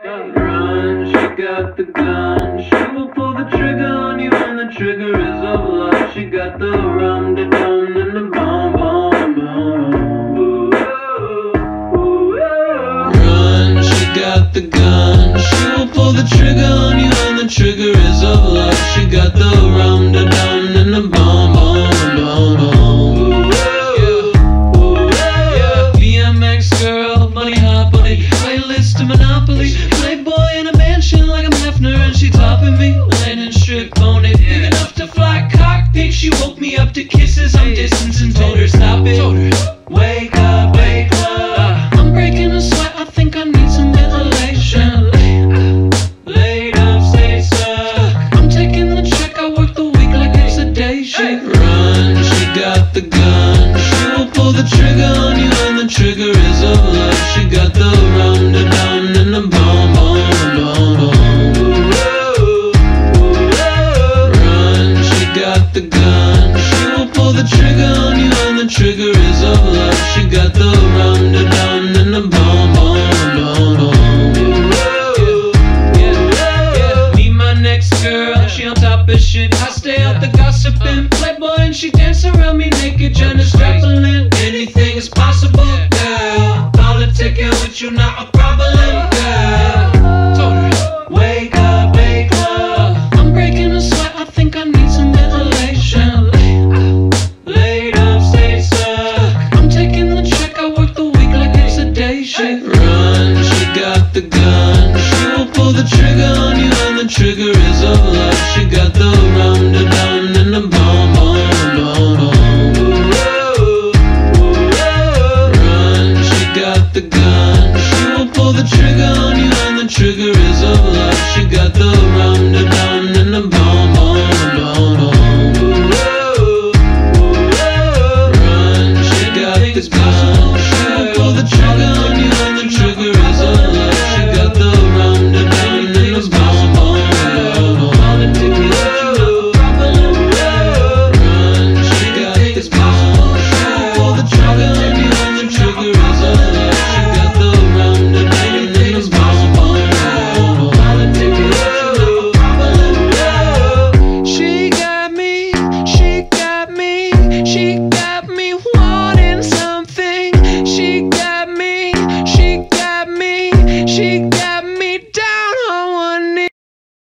Run, she got the gun. She will pull the trigger on you when the trigger is of love. She got the rum, the dum, and the bomb, bomb, bomb. Run, she got the gun. She will pull the trigger on you when the trigger is of love. She got the rum, the dum, big enough to fly cockpit. She woke me up to kisses, I'm distancing, told her stop it. Wake up, wake up. I'm breaking a sweat, I think I need some ventilation. Laid up, stay stuck. I'm taking the check, I work the week like it's a day shift. Trigger on you when the trigger is of love. She got the rum, the dum, and the bomb, bomb, bomb, bomb. Yeah. Meet my next girl, she on top of shit. I stay out the gossiping. Playboy and she dance around me naked, Jenna strapping. Anything is possible, girl. Politicking with you not a problem, the trigger